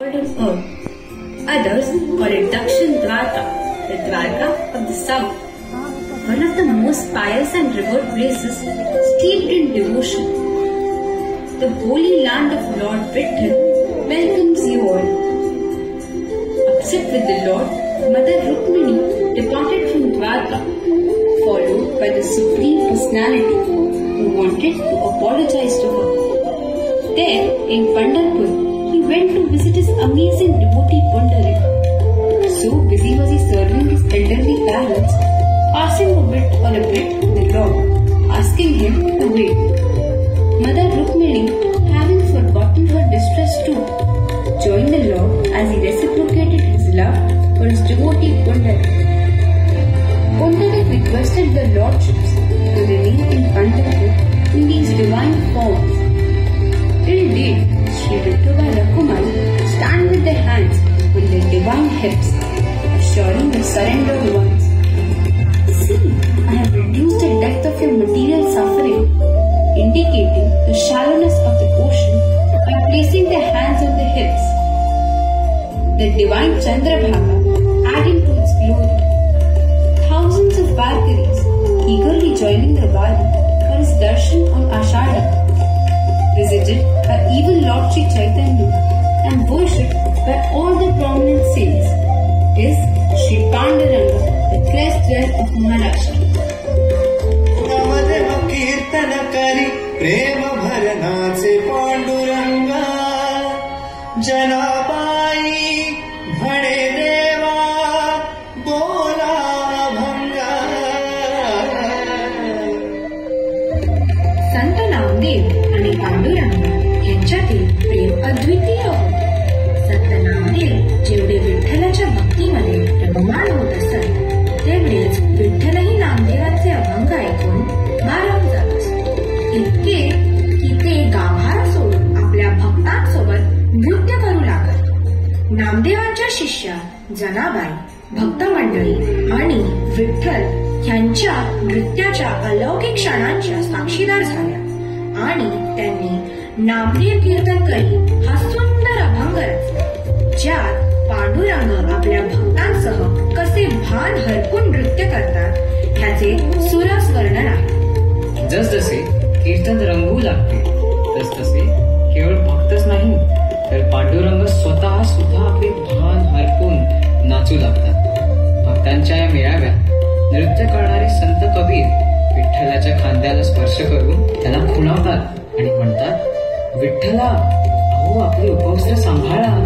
earth. Others call it Dakshin Dwarka, the Dwarka of the south. One of the most pious and revered places steeped in devotion. The holy land of Lord Vitthal welcomes you all. Upset with the Lord, Mother Rukmini departed from Dwarka, followed by the Supreme Personality who wanted to apologize to her. There, in Pandharpur, he went to visit his amazing devotee Pundarik. So busy was he serving his elderly parents, passing a bit on a bit to the Lord, asking him to wait. Mother Rukmini, having forgotten her distress too, joined the Lord as he reciprocated his love for his devotee Pundarik. Pundarik requested the lordships to remain in Pandharpur in these divine forms. Till date, Sri Vithoba Rakhumai stand with their hands on their divine hips, assuring the surrendered ones. even Lord Sri Chaitanya and worshipped by all the prominent saints is Sri Panduranga, the crest jewel of Maharashtra. Navdev कीर्तन करी प्रेम भरनाचे पांडुरंगा जनाबाई म्हणे इतके की ते गाभार सोडून आपल्या भक्तांसोबत नृत्य करू लागत. नामदेवांच्या शिष्या जनाबाई भक्त मंडळी आणि विठ्ठल यांच्या नृत्याच्या अलौकिक क्षणांच्या साक्षीदार झाल्या आणि त्यांनी नामदेव कीर्तन करीत हा सुंदर अभंग रचला ज्यात पांडुरंग आपल्या भक्तांसह कसे भान हरपून नृत्य करतात ह्याचे सुरस वर्णन आहे. जसजसे कीर्तन रंगू लागते. तसतसे केवळ भक्तच नाही तर पांडुरंग स्वतः सुद्धा आपले भान हरपून नाचू लागतात. भक्तांच्या या मेळाव्यात नृत्य करणारे संत कबीर विठ्ठलाच्या खांद्याला स्पर्श करून त्याला खुणावतात आणि म्हणतात विठ्ठला अहो आपले उपवस्त्र सांभाळा.